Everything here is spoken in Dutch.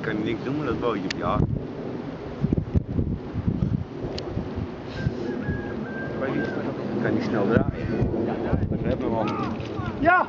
kan niks doen met dat bootje. Ja. Kan kan niet snel draaien. Dat hebben we al. Ja!